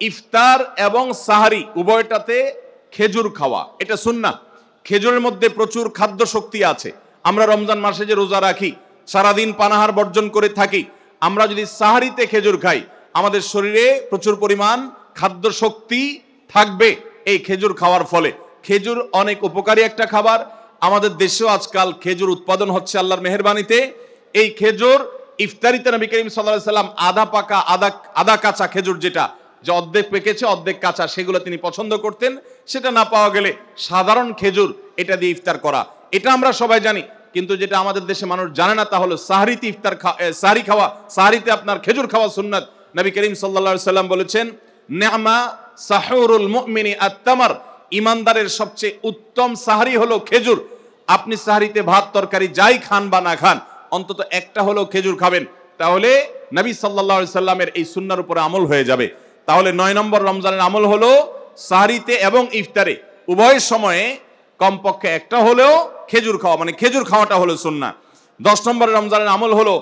ইফতার এবং সাহারি উভয়টাতে খেজুর খাওয়া, এটা সুন্না খেজুরের মধ্যে প্রচুর খাদ্য শক্তি আছে। আমরা রমজান মাসে যে রোজা রাখি, সারাদিন পানাহার বর্জন করে থাকি, আমরা যদি সাহারিতে খেজুর খাই, আমাদের শরীরে প্রচুর পরিমাণ খাদ্য শক্তি থাকবে এই খেজুর খাওয়ার ফলে। খেজুর অনেক উপকারী একটা খাবার। আমাদের দেশেও আজকাল খেজুর উৎপাদন হচ্ছে আল্লাহর মেহরবানিতে। এই খেজুর ইফতারিতে নবী করিম সাল্লাহ সাল্লাম আধা পাকা আধা আধা কাঁচা খেজুর যেটা যে অর্ধেক পেকেছে, অর্ধেক কাঁচা, সেগুলো তিনি পছন্দ করতেন। সেটা না পাওয়া গেলে সাধারণ খেজুর, এটা দিয়ে ইফতার করা। এটা আমরা সবাই জানি, কিন্তু যেটা আমাদের দেশে মানুষ জানে না, তা হলো সাহারিতে ইফতার সাহারি খাওয়া, সাহারিতে আপনার খেজুর খাওয়া সুন্নাত। নবী করিম সাল্লা সাল্লাম বলেছেন নেমা সাহরুল মুমিনী আত্মামার ইমানদারের সবচেয়ে উত্তম সাহারি হলো খেজুর। আপনি সাহারিতে ভাত, তরকারি যাই খান বা না খান, অন্তত একটা হলো খেজুর খাবেন। তাহলে নবী সাল্লা সাল্লামের এই সুন্নার উপরে আমল হয়ে যাবে। তাহলে নয় নম্বর রমজানের আমল হলো সাহারিতে এবং ইফতারে। উভয় সময়ে কমপক্ষে একটা হলেও খেজুর খাওয়া মানে খেজুর খাওয়াটা হলো সুন্না দশ নম্বর রমজানের আমল হলো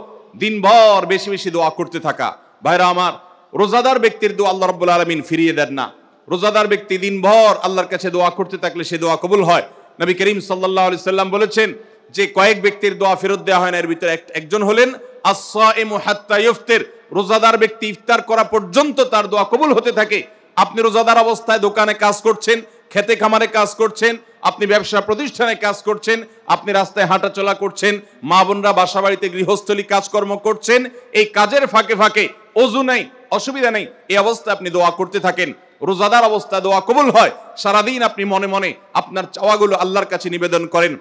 দিনভর বেশি বেশি দোয়া করতে থাকা। ভাইরা আমার, রোজাদার ব্যক্তির দোয়া আল্লাহ রব্বুল আলমিন ফিরিয়ে দেন না। রোজাদার ব্যক্তি দিনভর আল্লাহর কাছে দোয়া করতে থাকলে সে দোয়া কবুল হয়। নবী করিম সাল্লাহ আলি সাল্লাম বলেছেন যে কয়েক ব্যক্তির দোয়া ফেরত দেওয়া হয় না, এর ভিতরে একজন হলেন আসা এম হাত্তা ইফতের। রোজাদার ব্যক্তি ইফতার করা পর্যন্ত তার দোয়া কবুল হতে থাকে। আপনি রোজাদার অবস্থায় দোকানে কাজ করছেন, খেতে খামারে কাজ করছেন, আপনি ব্যবসা প্রতিষ্ঠানে কাজ করছেন, আপনি রাস্তায় হাঁটাচলা করছেন, মা বোনরা বাসা বাড়িতে গৃহস্থলী কাজকর্ম করছেন, এই কাজের ফাঁকে ফাঁকে অজু নাই, অসুবিধা নেই, এই অবস্থায় আপনি দোয়া করতে থাকেন। রোজাদার অবস্থায় দোয়া কবুল হয়, সারাদিন আপনি মনে মনে আপনার চাওয়াগুলো আল্লাহর কাছে নিবেদন করেন।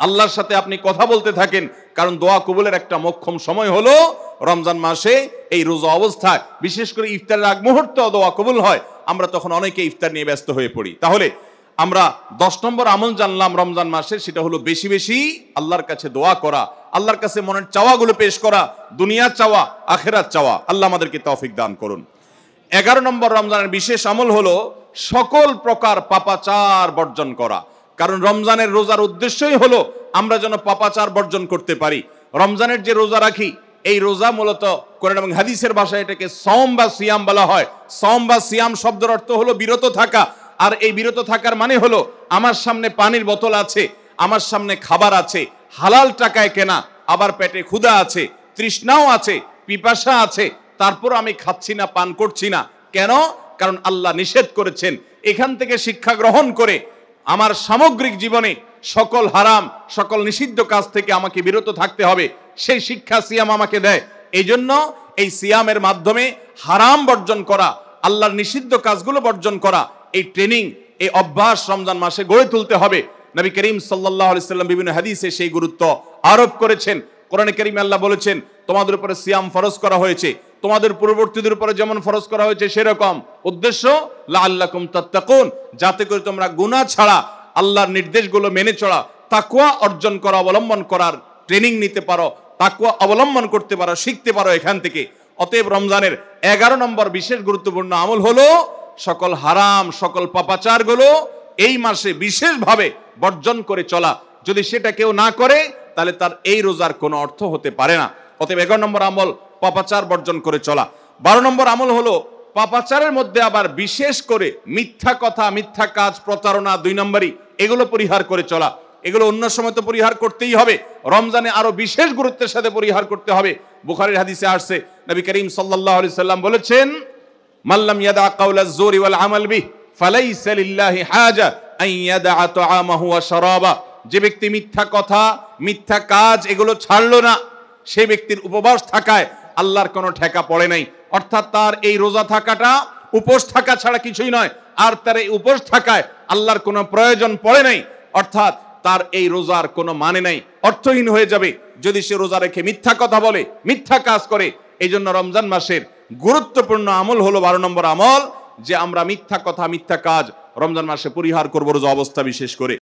আল্লাহর সাথে আপনি কথা বলতে থাকেন, কারণ দোয়া কবুলের একটা মক্ষম সময় হলো রমজান মাসে এই রোজা অবস্থায়, বিশেষ করে ইফতারের আগ মুহূর্ত দোয়া কবুল হয়, আমরা তখন অনেকে ইফতার নিয়ে ব্যস্ত হয়ে পড়ি। তাহলে আমরা দশ নম্বর আমল জানলাম রমজান মাসে সেটা হলো বেশি বেশি আল্লাহর কাছে দোয়া করা, আল্লাহর কাছে মনের চাওয়াগুলো পেশ করা, দুনিয়ার চাওয়া আখেরাত চাওয়া, আল্লাহ আমাদেরকে তৌফিক দান করুন। এগারো নম্বর রমজানের বিশেষ আমল হলো সকল প্রকার পাপাচার বর্জন করা, কারণ রমজানের রোজার উদ্দেশ্যই হলো আমরা যেন পাপাচার বর্জন করতে পারি। রমজানের যে রোজা রাখি এই রোজা মূলত কোরআন এবং হাদিসের ভাষায় এটাকে সম বা সিয়াম বলা হয়। সম বা সিয়াম শব্দের অর্থ হলো বিরত থাকা। আর এই বিরত থাকার মানে হলো আমার সামনে পানির বোতল আছে, আমার সামনে খাবার আছে, হালাল টাকায় কেনা, আবার পেটে ক্ষুধা আছে, তৃষ্ণাও আছে, পিপাসা আছে, তারপর আমি খাচ্ছি না, পান করছি না। কেন? কারণ আল্লাহ নিষেধ করেছেন। এখান থেকে শিক্ষা গ্রহণ করে আমার সামগ্রিক জীবনে সকল হারাম, সকল নিষিদ্ধ কাজ থেকে আমাকে বিরত থাকতে হবে। সেই শিক্ষা সিয়াম আমাকে দেয়। এই জন্য এই সিয়ামের মাধ্যমে হারাম বর্জন করা, আল্লাহর নিষিদ্ধ কাজগুলো বর্জন করা, এই ট্রেনিং, এই অভ্যাস রমজান মাসে গড়ে তুলতে হবে। নবী করিম সাল্লাহ সাল্লাম বিভিন্ন হাদিসে সেই গুরুত্ব আরোপ করেছেন। কোরআনে করিম আল্লাহ বলেছেন, তোমাদের উপরে সিয়াম ফরজ করা হয়েছে। তোমাদের পূর্ববর্তীদের উপরে যেমন ফরজ করা হয়েছে, সেরকম। উদ্দেশ্য লা আল্লাকুম তাত্তাকুন। যাতে করে তোমরা গুনাহ ছাড়া আল্লাহর নির্দেশগুলো মেনে চলা তাকুয়া অর্জন করা, অবলম্বন করার ট্রেনিং নিতে পারো তাকুয়া অবলম্বন করতে পারো, শিখতে পারো এখান থেকে। অতএব রমজানের এগারো নম্বর বিশেষ গুরুত্বপূর্ণ আমল হলো সকল হারাম, সকল পাপাচারগুলো এই মাসে বিশেষভাবে বর্জন করে চলা। যদি সেটা কেউ না করে, তাহলে তার এই রোজার কোনো অর্থ হতে পারে না। অতএব এগারো নম্বর আমল, পাপাচার বর্জন করে চলা। বারো নম্বর আমল হলো পাপাচারের মধ্যে আবার বিশেষ করে মিথ্যা কথা, মিথ্যা কাজ প্রতারণা দুই নম্বরই। এগুলো পরিহার করে চলা। এগুলো অন্য সময় তো পরিহার করতেই হবে। রমজানে আরও বিশেষ গুরুত্বের সাথে পরিহার করতে হবে। বুখারের হাদিসে আসছে, নবী করিম সাল্লাহ আলি সাল্লাম বলেছেন মাল্লাম ইয়াদা কাউলা জোরি ওয়াল আমাল বিহ, ফালাইসা লিল্লাহি হাজা আন ইয়াদা তাআমাহু ওয়া শারাবা। যে ব্যক্তি মিথ্যা কথা, মিথ্যা কাজ এগুলো ছাড়লো না, সে ব্যক্তির উপবাস থাকায় আল্লাহর কোনো ঠেকা পড়ে নাই। অর্থাৎ তার এই রোজা থাকাটা উপোস থাকা ছাড়া কিছুই নয়। আর তার এই উপোস থাকায় আল্লাহর কোনো প্রয়োজন পড়ে নাই। অর্থাৎ তার এই রোজার কোনো মানে নাই। অর্থহীন হয়ে যাবে যদি সে রোজা রেখে মিথ্যা কথা বলে, মিথ্যা কাজ করে। এই জন্য রমজান মাসের গুরুত্বপূর্ণ আমল হলো বারো নম্বর আমল, যে আমরা মিথ্যা কথা, মিথ্যা কাজ রমজান মাসে পরিহার করব রোজা অবস্থা বিশেষ করে।